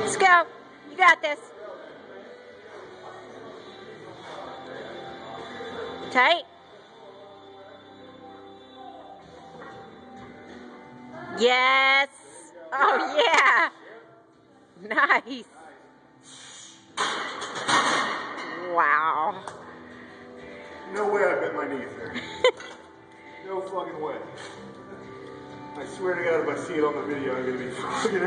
Let's go. You got this. Tight. Yes. Oh, yeah. Nice. Wow. No way I bent my knees there. no fucking way. Swear to God, if I see it on the video, I'm gonna be fucking.